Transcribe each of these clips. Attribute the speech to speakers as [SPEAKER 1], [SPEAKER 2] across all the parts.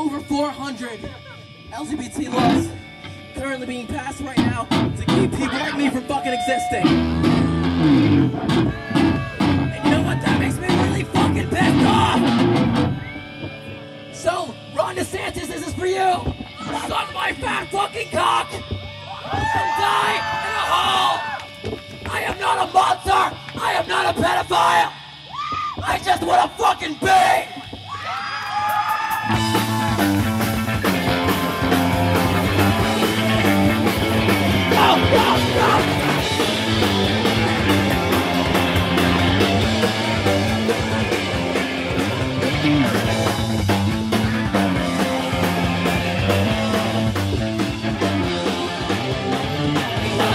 [SPEAKER 1] over 400 LGBT laws currently being passed right now to keep people like me from fucking existing. And you know what? That makes me really fucking pissed off. So, Ron DeSantis, this is for you. Suck my fat fucking cock die in a hole. I am not a monster. I am not a pedophile. I just want to fucking be.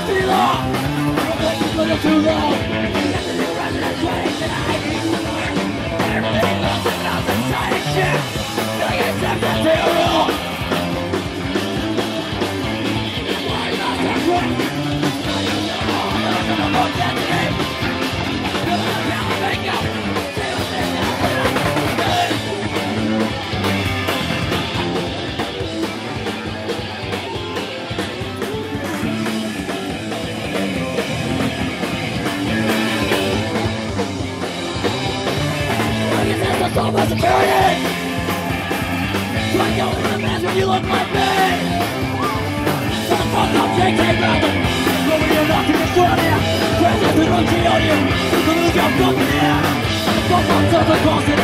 [SPEAKER 1] up the law. Everything is little too low. Get the new residents waiting tonight. Everything looks like an outside shit. Feeling accepted to All about security! Like you in the when you look like me! Shut the fuck up, JK Rowling! Nobody you're not to destroy me! Don't cheat on you! You can lose your fucking ear! Fuck on top of crossing!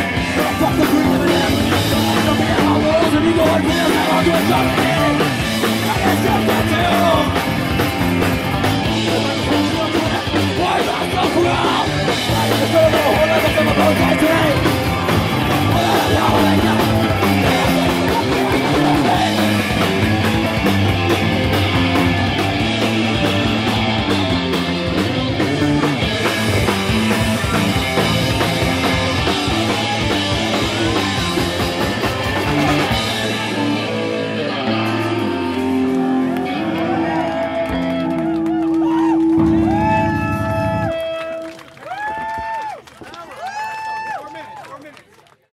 [SPEAKER 1] Fuck the green of an! Don't let me in my world and you go and feel that I'll do a